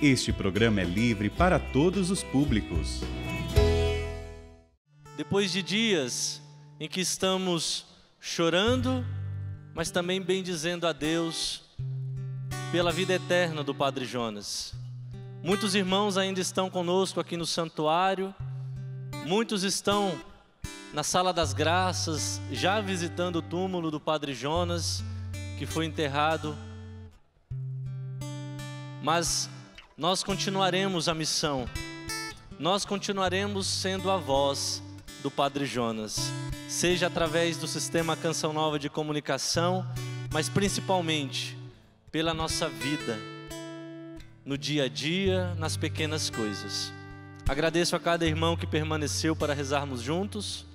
Este programa é livre para todos os públicos. Depois de dias em que estamos chorando, mas também bendizendo a Deus pela vida eterna do Padre Jonas. Muitos irmãos ainda estão conosco aqui no santuário, muitos estão na Sala das Graças, já visitando o túmulo do Padre Jonas, que foi enterrado. Mas nós continuaremos a missão, nós continuaremos sendo a voz do Padre Jonas, seja através do sistema Canção Nova de comunicação, mas principalmente pela nossa vida, no dia a dia, nas pequenas coisas. Agradeço a cada irmão que permaneceu para rezarmos juntos.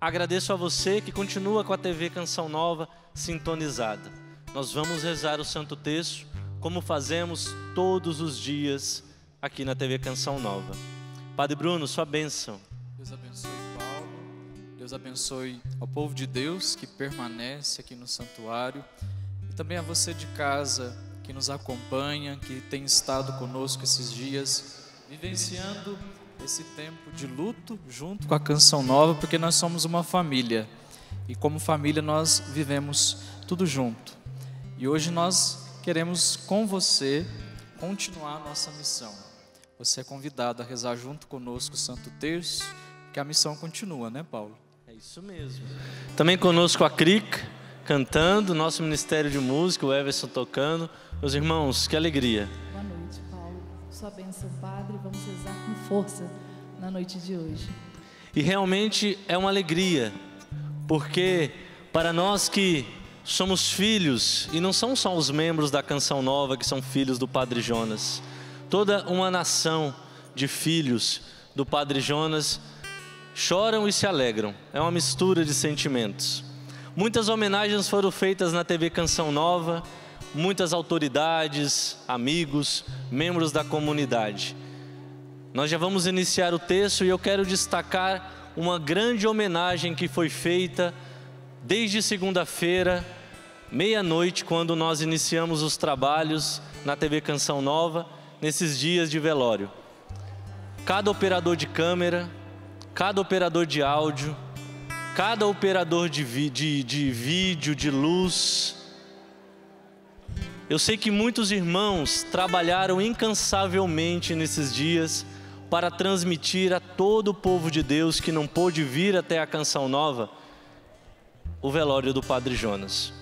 Agradeço a você que continua com a TV Canção Nova sintonizada. Nós vamos rezar o Santo Texto como fazemos todos os dias aqui na TV Canção Nova. Padre Bruno, sua bênção. Deus abençoe Paulo, Deus abençoe ao povo de Deus que permanece aqui no santuário e também a você de casa que nos acompanha, que tem estado conosco esses dias, vivenciando esse tempo de luto junto com a Canção Nova, porque nós somos uma família e como família nós vivemos tudo junto. E hoje nós queremos com você continuar a nossa missão. Você é convidado a rezar junto conosco o Santo Terço, que a missão continua, né, Paulo? É isso mesmo. Também conosco a CRIC, cantando, nosso Ministério de Música, o Everson tocando. Meus irmãos, que alegria. Sua bênção, Padre. Vamos rezar com força na noite de hoje. E realmente é uma alegria, porque para nós que somos filhos, e não são só os membros da Canção Nova que são filhos do Padre Jonas, toda uma nação de filhos do Padre Jonas choram e se alegram, é uma mistura de sentimentos. Muitas homenagens foram feitas na TV Canção Nova, muitas autoridades, amigos, membros da comunidade. Nós já vamos iniciar o texto e eu quero destacar uma grande homenagem que foi feita desde segunda-feira meia-noite, quando nós iniciamos os trabalhos na TV Canção Nova, nesses dias de velório. Cada operador de câmera, cada operador de áudio, cada operador de, de, de vídeo, de luz. Eu sei que muitos irmãos trabalharam incansavelmente nesses dias para transmitir a todo o povo de Deus que não pôde vir até a Canção Nova o velório do Padre Jonas.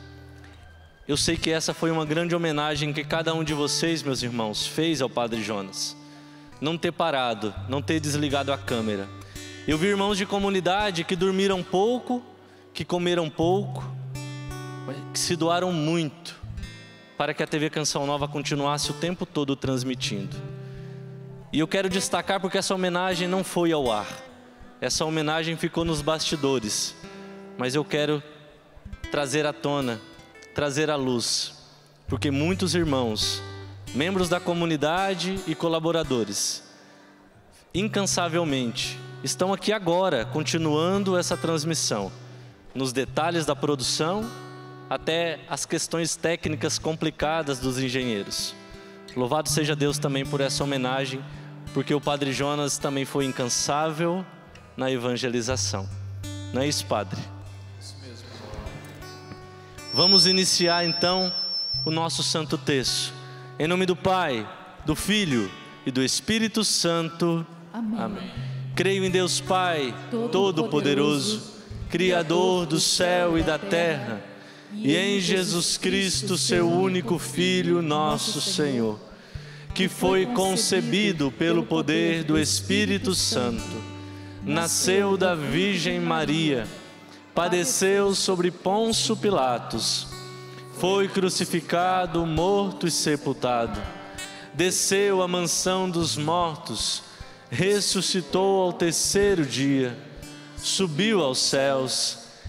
Eu sei que essa foi uma grande homenagem que cada um de vocês, meus irmãos, fez ao Padre Jonas. Não ter parado, não ter desligado a câmera. Eu vi irmãos de comunidade que dormiram pouco, que comeram pouco, que se doaram muito para que a TV Canção Nova continuasse o tempo todo transmitindo. E eu quero destacar porque essa homenagem não foi ao ar. Essa homenagem ficou nos bastidores. Mas eu quero trazer à tona trazer à luz, porque muitos irmãos, membros da comunidade e colaboradores, incansavelmente, estão aqui agora, continuando essa transmissão, nos detalhes da produção, até as questões técnicas complicadas dos engenheiros. Louvado seja Deus também por essa homenagem, porque o Padre Jonas também foi incansável na evangelização. Não é isso, Padre? Vamos iniciar então o nosso santo texto. Em nome do Pai, do Filho e do Espírito Santo. Amém. Amém. Creio em Deus Pai, Todo-Poderoso, Criador do céu e da terra, e em Jesus Cristo, seu único Filho, nosso Senhor, que foi concebido pelo poder do Espírito Santo, nasceu da Virgem Maria. Padeceu sobre Ponço Pilatos, foi crucificado, morto e sepultado, desceu à mansão dos mortos, ressuscitou ao terceiro dia, subiu aos céus,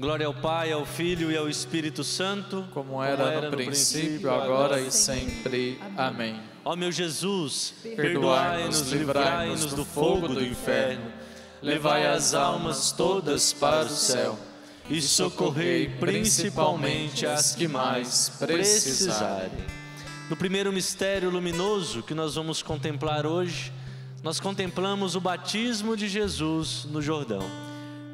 Glória ao Pai, ao Filho e ao Espírito Santo, Como era no princípio, agora e sempre. Amém. Ó meu Jesus, Perdoai-nos, perdoai-nos, livrai-nos do fogo do inferno, levai as almas todas para o céu e socorrei principalmente as que mais precisarem. No primeiro mistério luminoso que nós vamos contemplar hoje, nós contemplamos o batismo de Jesus no Jordão.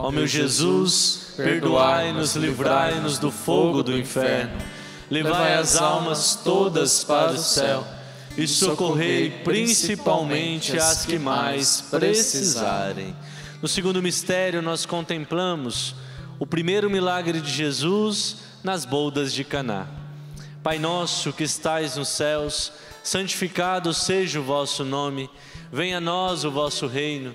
Ó meu Jesus, perdoai-nos, livrai-nos do fogo do inferno. Levai as almas todas para o céu e socorrei principalmente as que mais precisarem. No segundo mistério, nós contemplamos o primeiro milagre de Jesus nas boldas de Caná. Pai nosso que estais nos céus, santificado seja o vosso nome. Venha a nós o vosso reino.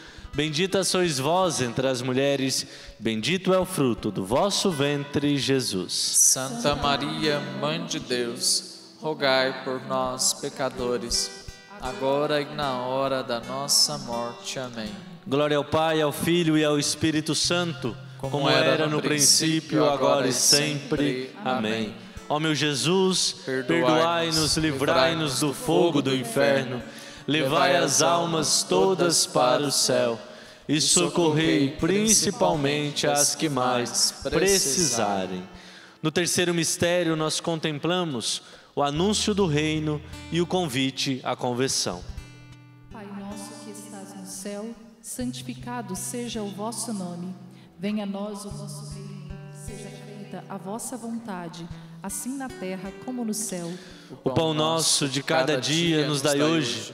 Bendita sois vós entre as mulheres, bendito é o fruto do vosso ventre, Jesus. Santa Maria, Mãe de Deus, rogai por nós, pecadores, agora e na hora da nossa morte. Amém. Glória ao Pai, ao Filho e ao Espírito Santo, como, como era no princípio, agora e sempre. Amém. Ó meu Jesus, perdoai-nos, livrai-nos do fogo do inferno levai as almas todas para o céu e socorrei principalmente as que mais precisarem. No terceiro mistério, nós contemplamos o anúncio do reino e o convite à conversão. Pai nosso que estás no céu, santificado seja o vosso nome. Venha a nós o vosso reino, seja feita a vossa vontade, assim na terra como no céu. O pão nosso de cada dia nos dai hoje.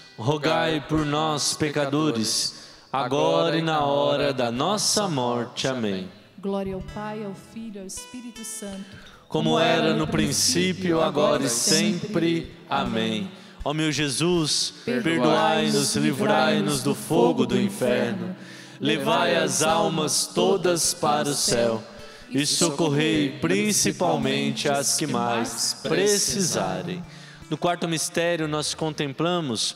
rogai por nós, pecadores, agora e na hora da nossa morte. Amém. Glória ao Pai, ao Filho e ao Espírito Santo. Como era no princípio, agora e sempre. Amém. Ó meu Jesus, perdoai-nos, livrai-nos do fogo do inferno levai as almas todas para o céu e socorrei principalmente as que mais precisarem. No quarto mistério, nós contemplamos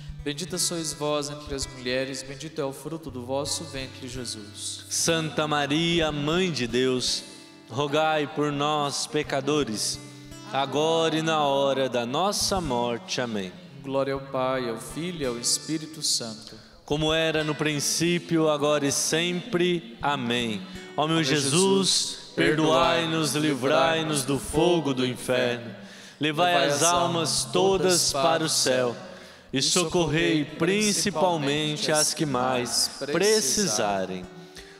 Bendita sois vós entre as mulheres, bendito é o fruto do vosso ventre, Jesus. Santa Maria, Mãe de Deus, rogai por nós, pecadores, agora e na hora da nossa morte. Amém. Glória ao Pai, ao Filho e ao Espírito Santo. Como era no princípio, agora e sempre. Amém. Ó meu Jesus, perdoai-nos, livrai-nos do fogo do inferno. Levai as almas todas para o céu e socorrei principalmente as que mais precisarem.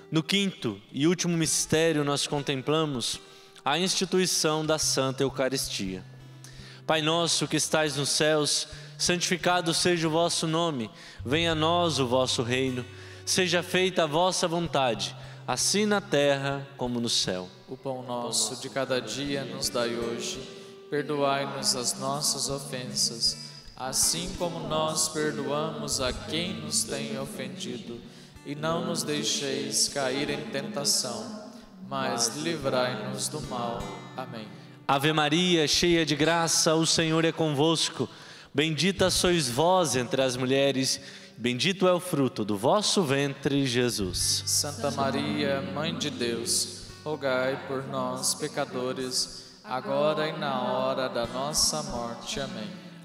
No quinto e último mistério, nós contemplamos a instituição da Santa Eucaristia. Pai nosso que estais nos céus, santificado seja o vosso nome, venha a nós o vosso reino, seja feita a vossa vontade, assim na terra como no céu. O pão nosso de cada dia nos dai hoje, perdoai-nos as nossas ofensas assim como nós perdoamos a quem nos tem ofendido, e não nos deixeis cair em tentação, mas livrai-nos do mal. Amém. Ave Maria, cheia de graça, o Senhor é convosco. Bendita sois vós entre as mulheres, bendito é o fruto do vosso ventre, Jesus. Santa Maria, Mãe de Deus, rogai por nós, pecadores, agora e na hora da nossa morte. Amém.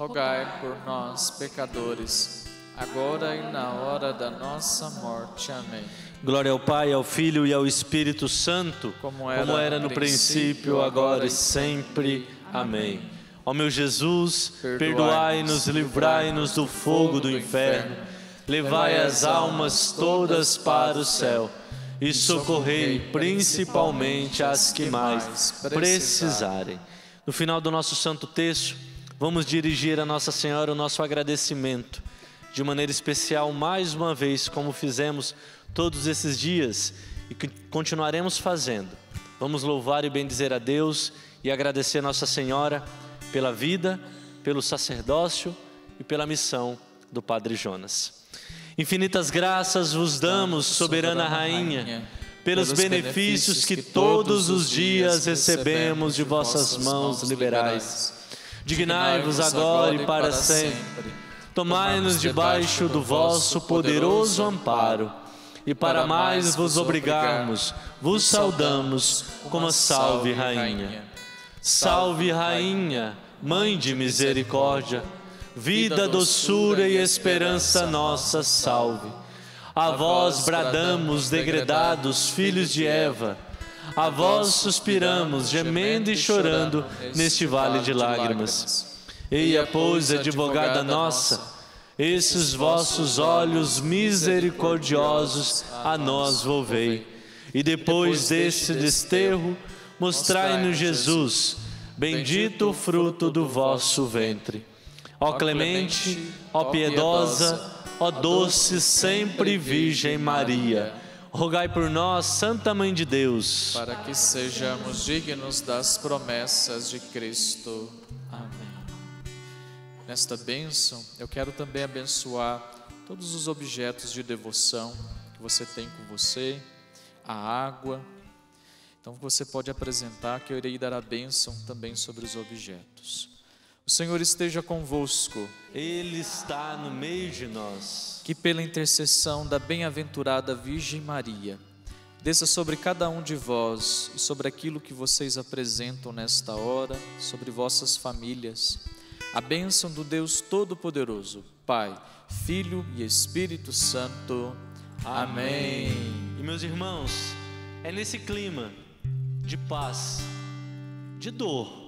rogai por nós, pecadores, agora e na hora da nossa morte. Amém. Glória ao Pai, ao Filho e ao Espírito Santo, como era, como era no princípio, agora e sempre. Amém. Ó meu Jesus, perdoai-nos, livrai-nos do fogo do inferno, levai as almas todas para o céu e socorrei principalmente as que mais precisarem. No final do nosso santo texto, vamos dirigir a Nossa Senhora o nosso agradecimento, de maneira especial, mais uma vez, como fizemos todos esses dias e que continuaremos fazendo. Vamos louvar e bendizer a Deus e agradecer a Nossa Senhora pela vida, pelo sacerdócio e pela missão do Padre Jonas. Infinitas graças vos damos, soberana Rainha, pelos benefícios que todos os dias recebemos de vossas mãos liberais. Dignai-vos agora e para sempre. Tomai-nos debaixo do vosso poderoso amparo. e para mais vos obrigarmos, vos saudamos como a salve rainha. Salve rainha, mãe de misericórdia, vida, doçura e esperança nossa, salve. A vós bradamos, degredados filhos de Eva, a vós suspiramos, gemendo e chorando neste vale de lágrimas. Eia, pois, advogada nossa, esses vossos olhos misericordiosos a nós volvei. E depois deste desterro, mostrai-nos Jesus, bendito o fruto do vosso ventre. Ó clemente, ó piedosa, ó doce sempre Virgem Maria, rogai por nós, Santa Mãe de Deus, para que sejamos dignos das promessas de Cristo. Nesta bênção, eu quero também abençoar todos os objetos de devoção que você tem com você, a água. Então você pode apresentar que eu irei dar a bênção também sobre os objetos. O Senhor esteja convosco. Ele está no meio de nós. Que pela intercessão da bem-aventurada Virgem Maria, desça sobre cada um de vós e sobre aquilo que vocês apresentam nesta hora, sobre vossas famílias a bênção do Deus Todo-Poderoso, Pai, Filho e Espírito Santo. Amém. E meus irmãos, é nesse clima de paz, de dor.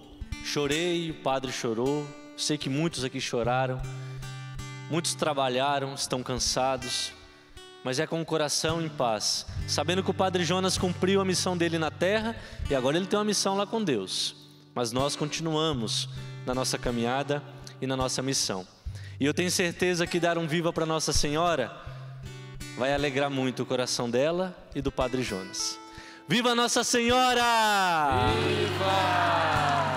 Chorei, o padre chorou, sei que muitos aqui choraram, muitos trabalharam, estão cansados, mas é com o coração em paz, sabendo que o padre Jonas cumpriu a missão dele na terra e agora ele tem uma missão lá com Deus. Mas nós continuamos na nossa caminhada e na nossa missão. E eu tenho certeza que dar um viva para Nossa Senhora vai alegrar muito o coração dela e do Padre Jonas. Viva Nossa Senhora! Viva!